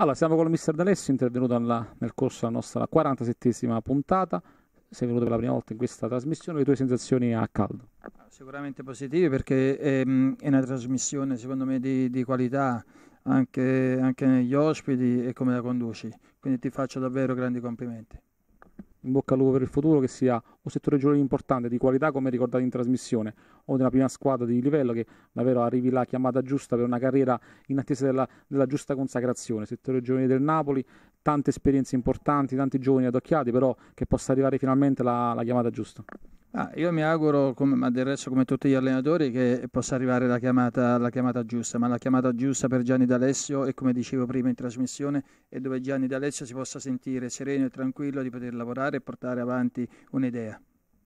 Allora, siamo con il mister D'Alessio, intervenuto alla, nel corso della nostra 47esima puntata. Sei venuto per la prima volta in questa trasmissione, le tue sensazioni a caldo? Sicuramente positive perché è, è una trasmissione secondo me di, di qualità anche, anche negli ospiti e come la conduci, quindi ti faccio davvero grandi complimenti in bocca al lupo per il futuro, che sia un settore giovanile importante, di qualità come ricordato in trasmissione, o una prima squadra di livello che davvero arrivi la chiamata giusta per una carriera in attesa della, della giusta consacrazione. Settore giovanile del Napoli, tante esperienze importanti, tanti giovani adocchiati, però che possa arrivare finalmente la, la chiamata giusta. Ah, io mi auguro, come, ma del resto come tutti gli allenatori, che possa arrivare la chiamata, la chiamata, giusta, ma la chiamata giusta per Gianni D'Alessio e come dicevo prima in trasmissione è dove Gianni D'Alessio si possa sentire sereno e tranquillo di poter lavorare e portare avanti un'idea.